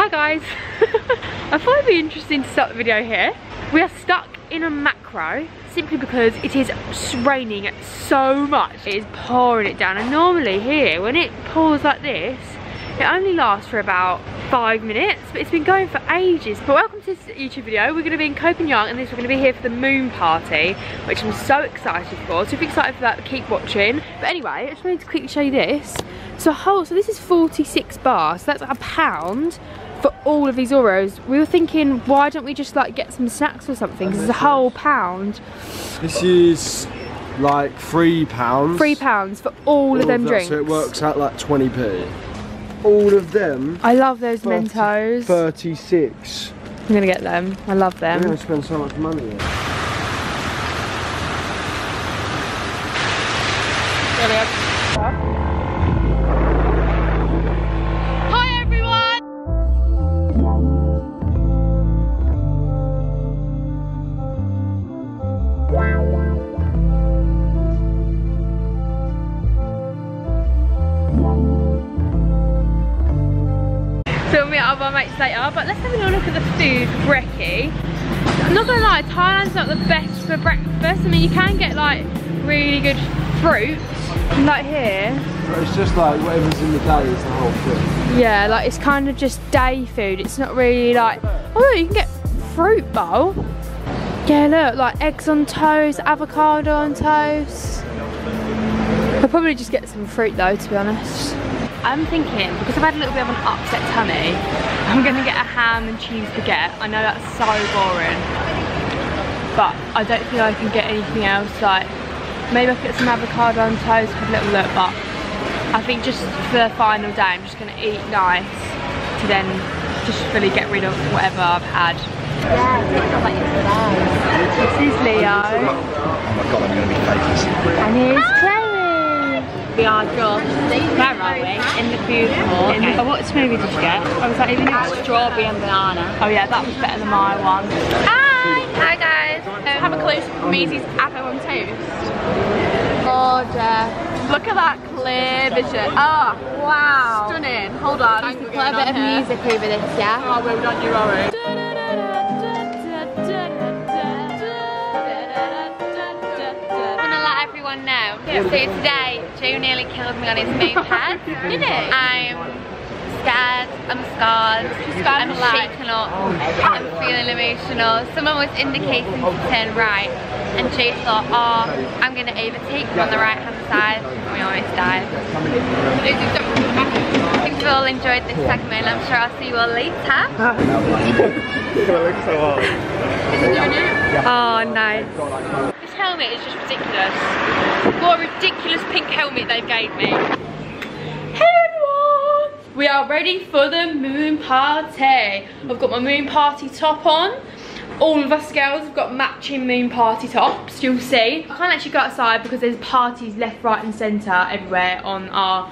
Hi guys. I thought it'd be interesting to start the video here. We are stuck in a Makro simply because it is raining so much. It is pouring it down and normally here when it pours like this it only lasts for about five minutes, but it's been going for ages. But welcome to this YouTube video. We're going to be in Koh Phangan and this we're going to be here for the moon party, which I'm so excited for. So if you're excited for that, keep watching. But anyway, I just wanted to quickly show you this. So whole, so this is 46 baht, so that's a pound for all of these Oreos. We were thinking, why don't we just like get some snacks or something? Because it's a whole pound. This is like three pounds. Three pounds for all, all of them of that, drinks. So it works out like 20p all of them. I love those 30, Mentos. 36. I'm gonna get them. I love them. I'm gonna spend so much money. our mean, you can get like really good fruit, like here. it's just like whatever's in the day is the whole thing. Yeah, like it's kind of just day food. It's not really like, oh, you can get fruit bowl. Yeah, look, like eggs on toast, avocado on toast. I'll probably just get some fruit though, to be honest. I'm thinking, because I've had a little bit of an upset tummy, I'm gonna get a ham and cheese baguette. I know that's so boring, but I don't think I can get anything else. Like, maybe I could get some avocado on toast, have a little look, but I think just for the final day, I'm just gonna eat nice to then just fully get rid of whatever I've had. Yeah, this is Leo. Oh my god, I'm gonna be famous. And here's Claire we are just, where are we? In the food court. Okay. Oh, what smoothie did you get? Oh, was that even Strawberry and banana. Oh yeah, that was better than my one. Hi! Hi guys! Um, have a close up of Maisie's apple on toast. Gorgeous. Look at that clear vision. Oh, wow. Stunning. Hold on. Put a bit of here. music over this, yeah? Oh, well done, you Rory. everyone know. Yeah. So today, Joe nearly killed me on his moped. Did it? I'm scared, I'm scarred, I'm shaken up, I'm feeling emotional. Someone was indicating to turn right and Joe thought, oh, I'm going to overtake him on the right hand side and we almost died. I think you've all enjoyed this segment. I'm sure I'll see you all later. oh, nice This helmet is just ridiculous. What a ridiculous pink helmet they gave me. We are ready for the moon party. I've got my moon party top on. All of us girls have got matching moon party tops, you'll see. I can't actually go outside because there's parties left, right and centre everywhere on our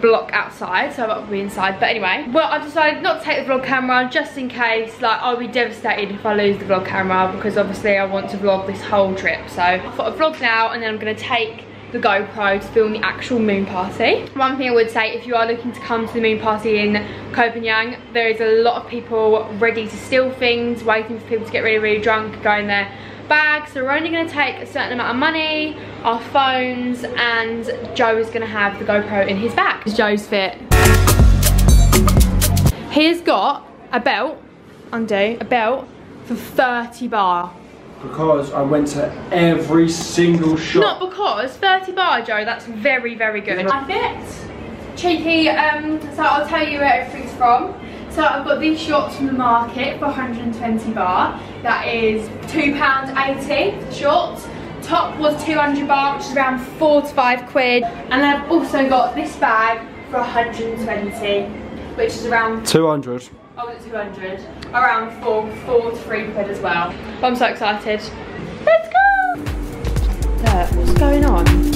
block outside so I'll be inside but anyway well I've decided not to take the vlog camera just in case like I'll be devastated if I lose the vlog camera because obviously I want to vlog this whole trip so I thought I'd vlog now and then I'm going to take the GoPro to film the actual moon party. One thing I would say, if you are looking to come to the moon party in Koh Phangan, there is a lot of people ready to steal things, waiting for people to get really, really drunk, going there bags. So we're only going to take a certain amount of money our phones and Joe is going to have the GoPro in his bag. Joe's fit? He has got a belt undo a belt for 30 baht because I went to every single shop not because 30 baht Joe that's very very good I fit cheeky um so I'll tell you where everything's from so I've got these shorts from the market for 120 baht. That is £2.80 shorts. Top was 200 baht, which is around four to five quid. And I've also got this bag for 120, which is around 200. Oh, it's 200. Around four, four to three quid as well. I'm so excited. Let's go! Look, what's going on?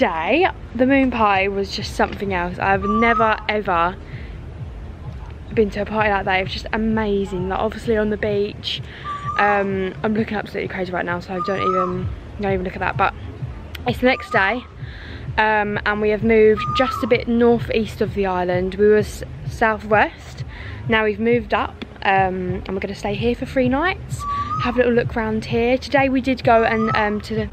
Next day. The moon pie was just something else. I've never ever been to a party like that. It was just amazing. Like obviously on the beach. Um, I'm looking absolutely crazy right now, so I don't even don't even look at that. But it's the next day. Um, and we have moved just a bit northeast of the island. We were southwest. Now we've moved up um, and we're going to stay here for three nights. Have a little look around here. Today we did go and um, to the...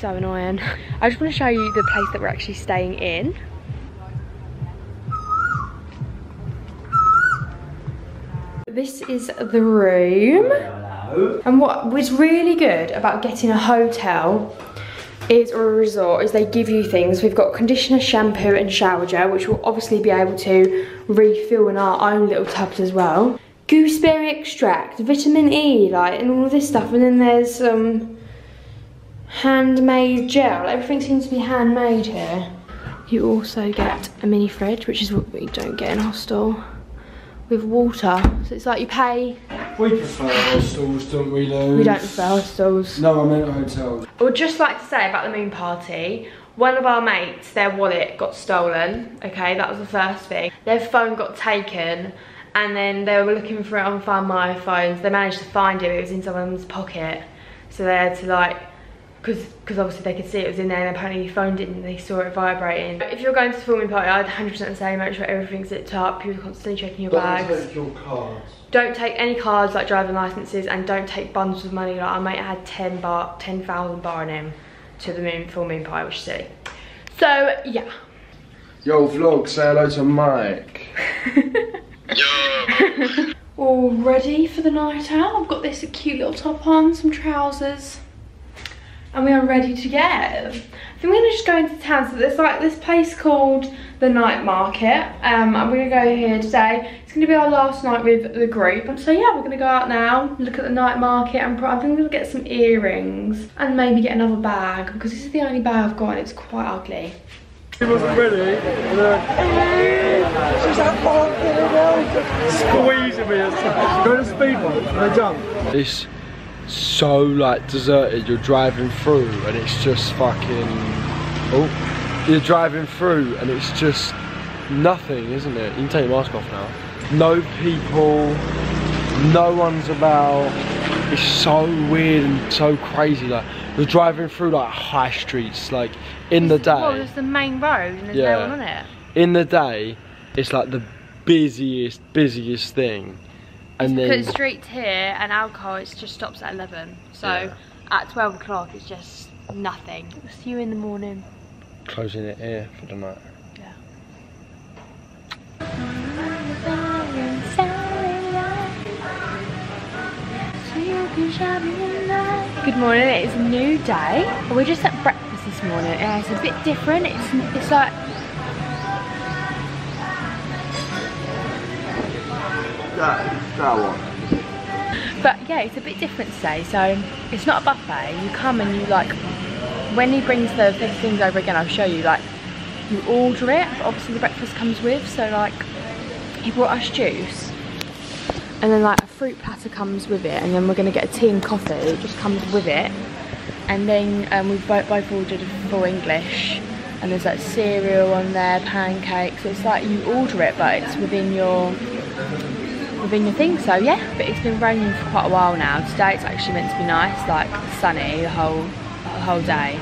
So annoying. I just want to show you the place that we're actually staying in. This is the room. And what was really good about getting a hotel is or a resort is they give you things. We've got conditioner, shampoo and shower gel, which we'll obviously be able to refill in our own little tubs as well. Gooseberry extract, vitamin E, like, and all this stuff. And then there's some um, handmade gel. Everything seems to be handmade here. You also get a mini fridge, which is what we don't get in a hostel with water. So it's like you pay. We prefer hostels, don't we, Lou? We don't prefer hostels. No, I meant hotels. I would just like to say about the moon party, one of our mates, their wallet got stolen, okay, that was the first thing. Their phone got taken, and then they were looking for it on Find My phones. They managed to find it, it was in someone's pocket. So they had to like because because obviously they could see it was in there and apparently you phoned it and they saw it vibrating. If you're going to the filming party, I'd 100% say make sure everything's zipped up, people are constantly checking your Don't bags. take your cards. Don't take any cards like driving licenses and don't take bundles of money. Like I might have had 10 baht, 10,000 baht in him to the moon, full moon pie, which is silly. So yeah. Yo, vlog, say hello to Mike. All ready for the night out. I've got this cute little top on, some trousers and we are ready to go. I think we're gonna just go into town. So there's like this place called the Night Market. Um, I'm gonna go here today. It's gonna be our last night with the group. And so yeah, we're gonna go out now, look at the night market, and I think I'm gonna get some earrings and maybe get another bag because this is the only bag I've got and it's quite ugly. He wasn't ready. And then, she's like, oh, squeezing me. Go to speed bump and they jump. It's so like deserted. You're driving through and it's just fucking. Oh, you're driving through and it's just nothing, isn't it? You can take your mask off now. No people. No one's about. It's so weird and so crazy. Like you're driving through like high streets, like in the day. Well, there's the main road and there's Yeah. no one on it. in the day, it's like the busiest, busiest thing. And then Because streets here and alcohol, it just stops at 11. So Yeah. at 12 o'clock, it's just nothing. See you in the morning. closing it here for the night. Good morning, it is a new day. We're just at breakfast this morning and it's a bit different. It's, it's like, That, that one. but yeah, it's a bit different today. So it's not a buffet. You come and you like, when he brings the th- things over again, I'll show you, like, you order it, but obviously the breakfast comes with. So like, he brought us juice and then like a fruit platter comes with it and then we're going to get a tea and coffee it just comes with it and then um, we've both, both ordered full English and there's like cereal on there pancakes it's like you order it but it's within your within your thing so yeah but it's been raining for quite a while now today it's actually meant to be nice like sunny the whole the whole day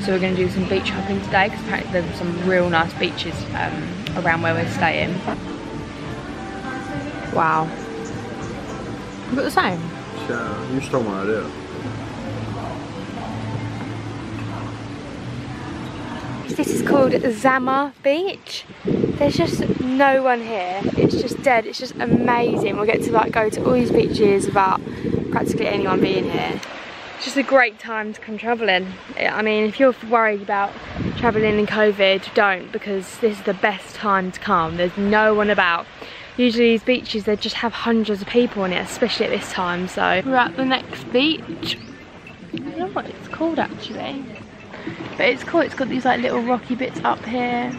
so we're going to do some beach hopping today because apparently there's some real nice beaches um, around where we're staying wow We've got the same. Yeah, you stole my idea. This is called Zama Beach. There's just no one here. It's just dead. It's just amazing. We'll get to like go to all these beaches without practically anyone being here. It's just a great time to come travelling. I mean, if you're worried about travelling in COVID, don't because this is the best time to come. There's no one about. Usually these beaches, they just have hundreds of people on it, especially at this time. So we're at the next beach. I don't know what it's called actually. But it's cool, it's got these like little rocky bits up here.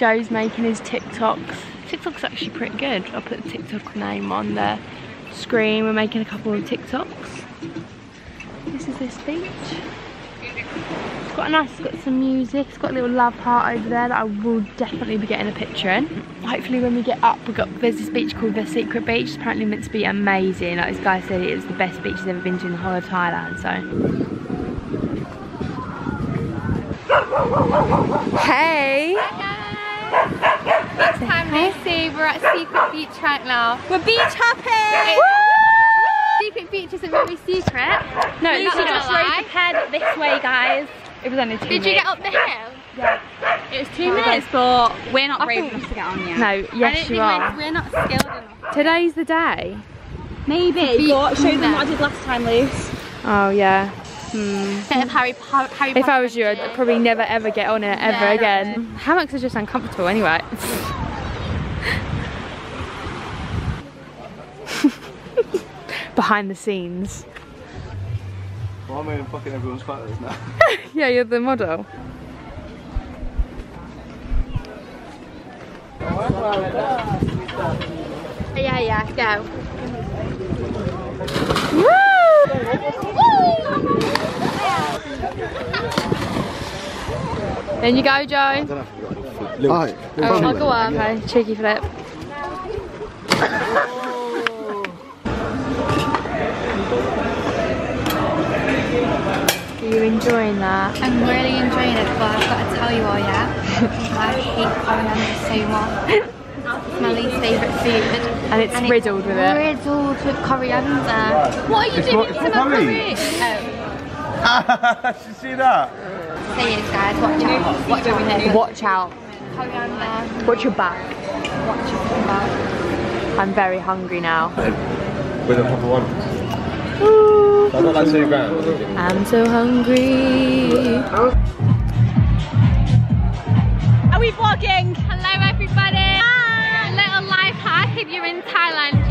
Joe's making his TikToks. TikTok's actually pretty good. I'll put the TikTok name on the screen. We're making a couple of TikToks. This is this beach. It's got a nice, it's got some music, it's got a little love heart over there that I will definitely be getting a picture in. Hopefully when we get up, we got there's this beach called The Secret Beach. It's apparently meant to be amazing. Like this guy said it is the best beach he's ever been to in the whole of Thailand, so. We're at Secret Beach right now. We're beach hopping! Secret Beach isn't really secret. No, Lucy Lucy not just rode the pad this way, guys. It was only two Did you get up the hill? Yeah. It was two minutes, but we're not brave enough to get on yet. No, yes you we're, are. we're not skilled enough. Today's the day. Maybe, but show them what I did last time, Luce. Oh yeah. Hmm. Of Harry, Harry If I was you, I'd probably never ever get on it ever No. again. Hammocks are just uncomfortable anyway. Behind the scenes. Why am in fucking everyone's photos now? Yeah, you're the model. Yeah, yeah, go. Then you go, Joe. Alright. Oh, I'll go on. Okay, cheeky flip. Are you enjoying that? I'm really enjoying it, but I've got to tell you all, yeah, I hate coriander so much. It's my least favourite food. And it's riddled with it. Riddled with coriander. What are you It's doing to it's my curry. curry? Oh, Did you see that? say it, guys. Watch out. Watch out here. Watch out. Coriander. Watch your back. Watch your back. I'm very hungry now. With a proper one. I I'm so hungry. Are we vlogging? Hello everybody! A little life hack if you're in Thailand,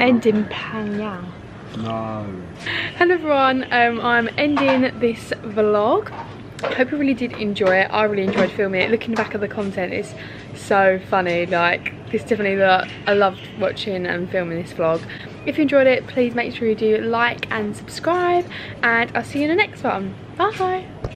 ending Phangan. No. Hello everyone, um, I'm ending this vlog. Hope you really did enjoy it. I really enjoyed filming it. Looking back at the content is so funny. Like, it's definitely that I loved watching and filming this vlog. If you enjoyed it, please make sure you do like and subscribe. And I'll see you in the next one. Bye.